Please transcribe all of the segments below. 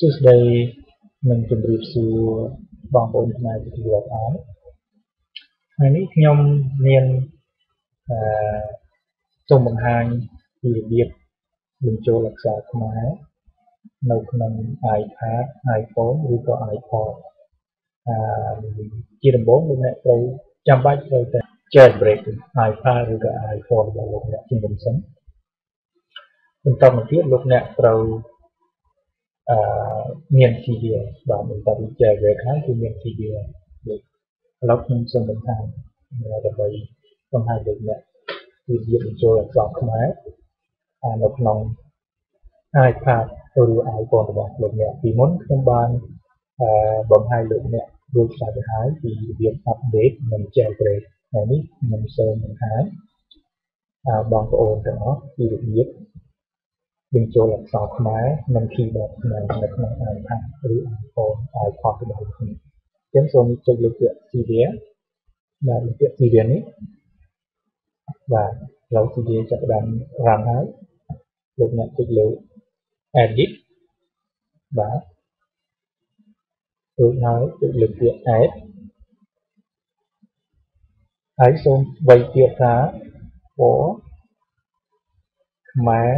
សួស្តីនិងជម្រាបសួរបងប្អូនផ្នែកវិទ្យាសាស្ត្រអរថ្ងៃនេះខ្ញុំមានអឺសូមបង្ហាញពីរបៀបបញ្ចូលអក្សរខ្មែរនៅក្នុង iPad, iPhone ឬក៏ iPod អឺជាដំបូងលោកអ្នកត្រូវចាំបាច់ត្រូវតែ jailbreak iPad ឬក៏ iPhone របស់លោកអ្នកជាមុនសិនបន្តមកទៀតលោកអ្នកត្រូវ អឺមាន CDR បាទបន្ទាប់ពី jailbreak ហើយគឺមាន CDR ដូចឥឡូវខ្ញុំសូមបង្ហាញដើម្បីបង្ហាញលោកអ្នកវិធីបញ្ចូលអក្សរខ្មែរនៅក្នុង iPad ឬ iPhone របស់លោកអ្នកពីមុនខ្ញុំបានអឺបង្ហាញលោកអ្នករួចស្រេចទៅហើយពីរបៀប update និង jailbreak ថ្ងៃនេះខ្ញុំសូមបង្ហាញបងប្អូនទាំងអស់ពីរបៀប បញ្ចូលអក្សរខ្មែរនិង keyboard ខ្មែរនៅក្នុង iPad ឬ iPhone iPod របស់លោកអ្នកអញ្ចឹងសូមចុចលើពាក្យ Cydia បាទលើពាក្យ Cydia នេះបាទឥឡូវ Cydia ចាប់ផ្ដើម run ហើយលោកអ្នកចុចលើ edit បាទរួចហើយចុចលើពាក្យ add ហើយសូមបីពាក្យថា for ខ្មែរ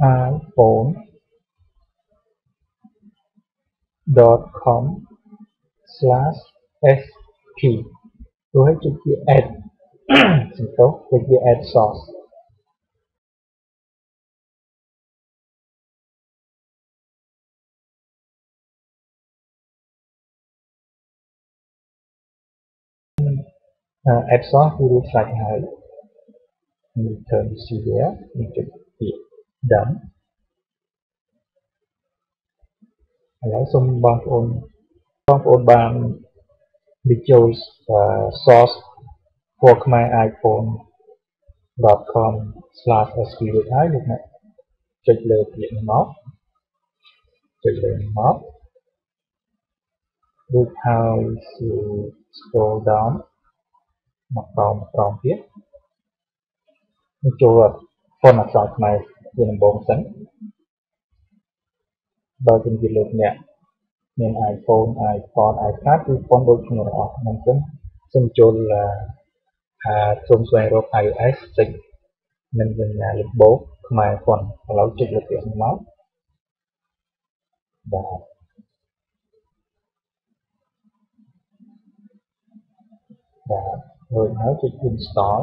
iphone.com/sp រួចចុចពាក្យ add សំទោសចុចពាក្យ add source អេតសោះគឺរួចស្រេចហើយ return to Syria នឹងចុចពាក្យ done ឥឡូវសូមបងប្អូនបងប្អូនបានបញ្ចូល source ពណ៌ខ្មែរ iphone.com/sp រួចហើយលោកអ្នកចុចលើពាក្យនេះមកចុចលើនេះមករួចហើយ scroll down មកក្រោមក្រោមទៀតនឹងចូលហ្វុនអក្សរខ្មែរ ជាដំបូងសិនបើជំរាបលោកអ្នកមាន iPhone, iPod, iPad គឺហ្វុនដូចគ្នាទាំងអស់ហ្នឹងចឹងសូមចូលថាសូមស្វែងរក iOS ចុចនឹងសញ្ញាលេខបូកខ្មែរហ្វុនឥឡូវចុចលើពាក្យនេះមកបាទបាទរួចហើយចុច install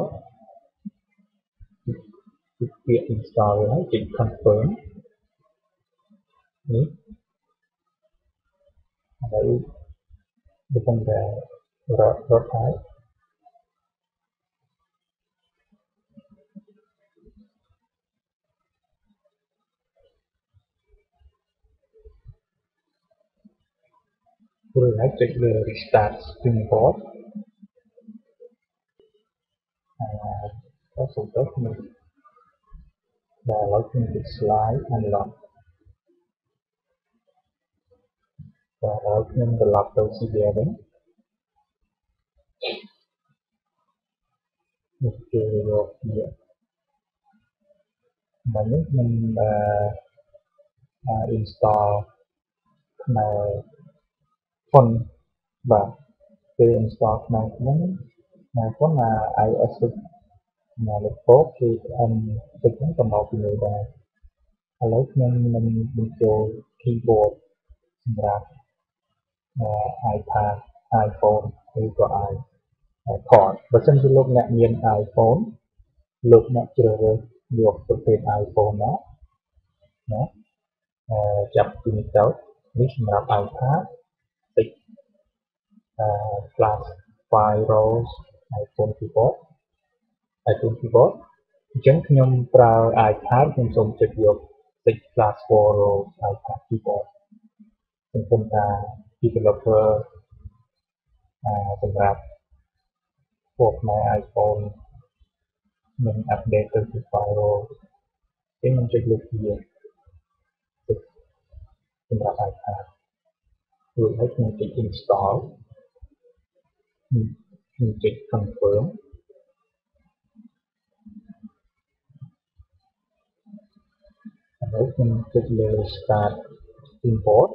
ចុចពាក្យ install ហើយចុច confirm នេះហើយដូចខ្ញុំតែរត់រត់ហើយព្រោះហើយចុចលើ restart springboard ក៏សុំទៅ ខ្ញុំបាទឥឡូវខ្ញុំចុច slide unlock បាទឥឡូវខ្ញុំត្រឡប់ទៅ CDR វិញនេះគឺយកពាក្យបាទនេះខ្ញុំអឺ install ខ្មែរ font បាទពេល install ខ្មែរហ្ណា iOS ណាលើកោគឺ M ទឹកហ្នឹងក៏មកពីលើដែរឥឡូវខ្ញុំនឹងបញ្ចូល keyboard សម្រាប់ iPad iPhone ឬក៏ iPod បើសិនជាលោកអ្នកមាន iPhone លោកអ្នកជ្រើសរើសយកប្រភេទ iPhone ណាណាអឺចាប់ពីនេះទៅនេះសម្រាប់ iPad តិចអឺ flash file rows iPhone keyboard iPhone keyboard អញ្ចឹងខ្ញុំប្រើ iPad ខ្ញុំសូមចុចយកតិច flash file rows iPad keyboard សង្ឃឹមថា developer សម្រាប់ពណ៌ខ្មែរ iPhone នឹង update ទៅជា firewall គេមិនចុចលើកវាសម្រាប់ iPad រួចហើយខ្ញុំចុច install ខ្ញុំចុច confirm ឥហើយខ្ញុំចុចលើ start import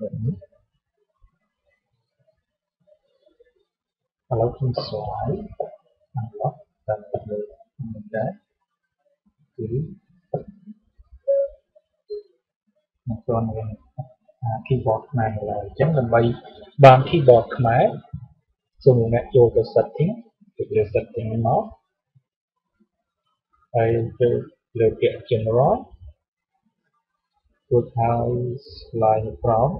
ដូចនេះឥឡូវខ្ញុំស្វាយអត់តាមលើនេះដែរគឺមកគ្រាន់មាន keyboard ខ្មែរឡើយអញ្ចឹងដើម្បីបាន keyboard ខ្មែរសូមអ្នកចូលទៅ setting ទៅលើ setting នេះមកហើយទៅលើពាក្យ general រួចហើយ slide ក្រោម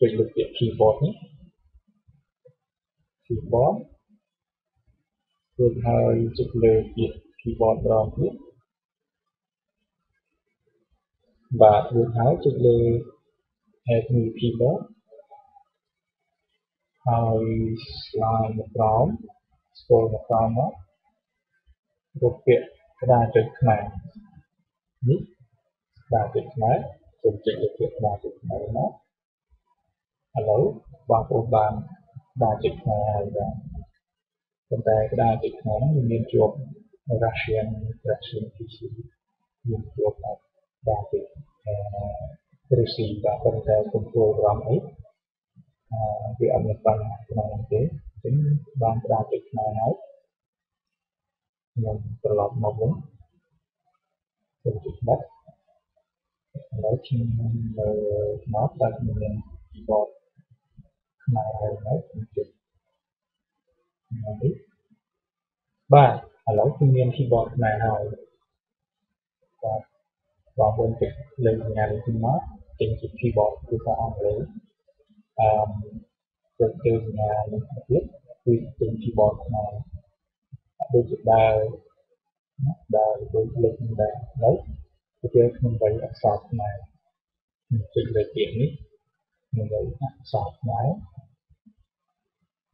ចុចលើពាក្យ keyboard នេះ keyboard រួចហើយចុចលើពាក្យ keyboard ក្រោមទៀតបាទរួចហើយចុចលើ add new keyboard ហើយ slide មកក្រោម scroll មកក្រោមមករកពាក្យក្តារចុចខ្មែរនេះ ក្តារចុចខ្មែរសូមចុចលើពាក្យក្តារចុចខ្មែរមកឥឡូវបងប្អូនបានក្តារចុចខ្មែរហើយបាទប៉ុន្តែក្តារចុចខ្មែរនេះមានជាប់ Russian Russian PC មានជាប់ក្តារចុចរុស្ស៊ីបាទប៉ុន្តែ control រំអីវាអត់មានបញ្ហាក្នុងនោះទេអញ្ចឹងបានក្តារចុចខ្មែរហើយខ្ញុំត្រឡប់មកវិញខ្ញុំចុចបាត់ ឥឡូវខ្ញុំមើលមកតែខ្ញុំមាន keyboard ខ្មែរហើយខ្ញុំចុចនេះបាទឥឡូវខ្ញុំមាន keyboard ខ្មែរហើយបាទបងប្អូនចុចលើសញ្ញានេះមកចេញជា keyboard ភាសាអង់គ្លេសអឺចុចលើសញ្ញានេះទៀតគឺចេញ keyboard ខ្មែរដូចជាដើរដើរដូចលើកនេះដែរហើយ ទៅក្នុងវ័យអក្សរខ្មែរចុចលើពាក្យនេះក្នុងវ័យអក្សរខ្មែរ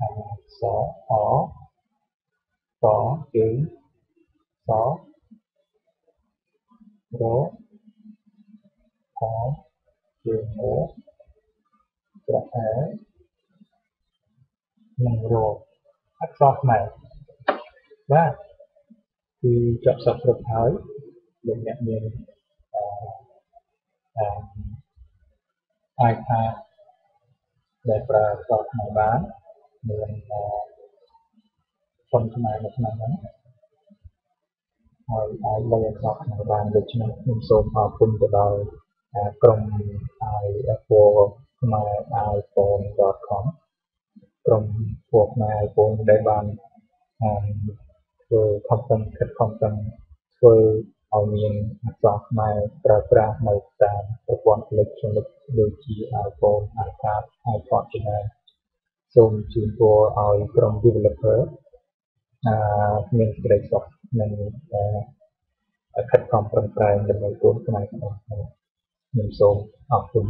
អក្សរអតគឺសរអជាងអូប្រអែនិងរអក្សរខ្មែរបាទគឺចប់សពគ្រប់ហើយលោកអ្នកមាន អឺ iPad ដែលប្រើអក្សរខ្មែរបានមាន ֆ ុនខ្មែរនៅក្នុងហ្នឹងហើយអាចលើអក្សរខ្មែរបានដូច្នេះខ្ញុំសូមអរគុណទៅដល់ក្រុម i4 ខ្មែរ iphone.com ក្រុមពួកខ្មែរ iPhone ដែលបានធ្វើ content ខិត content ធ្វើឲ្យមាន អក្សរខ្មែរប្រើប្រាស់នៅតាមប្រព័ន្ធ electronic ដូចជា iPhone, iPad, iPod ជាដើមសូមជូនពរឲ្យក្រុម developer អឺមានសេចក្តីសុខនិងខិតខំប្រឹងប្រែងដើម្បីកូនខ្មែរទាំងអស់ខ្ញុំសូមអរគុណ